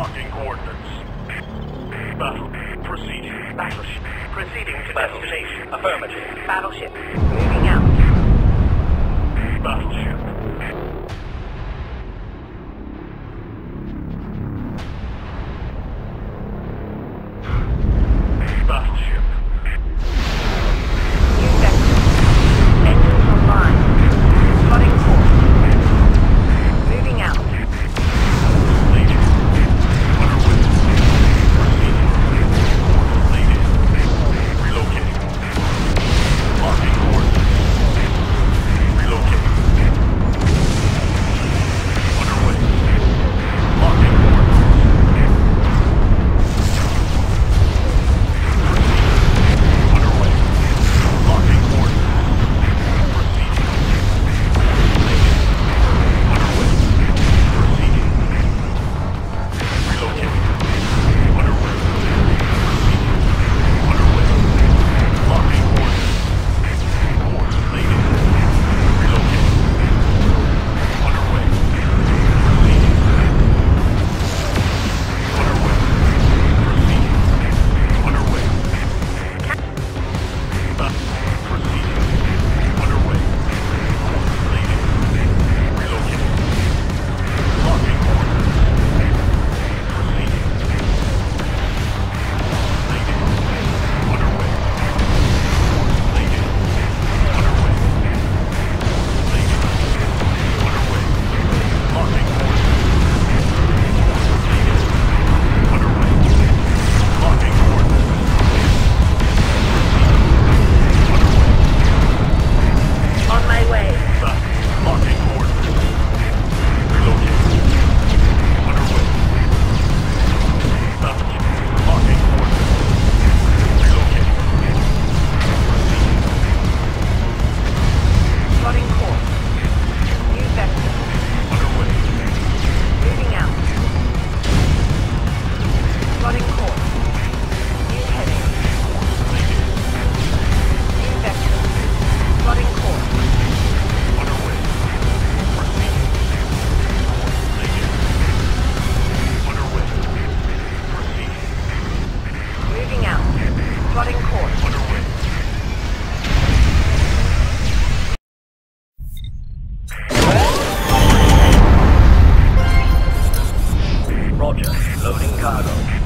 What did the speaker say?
Locking coordinates. Battle. Proceeding. Battleship. Proceeding to Battleship. destination. Affirmative. Battleship. Moving out. Battleship. Battleship. Roger. Loading cargo.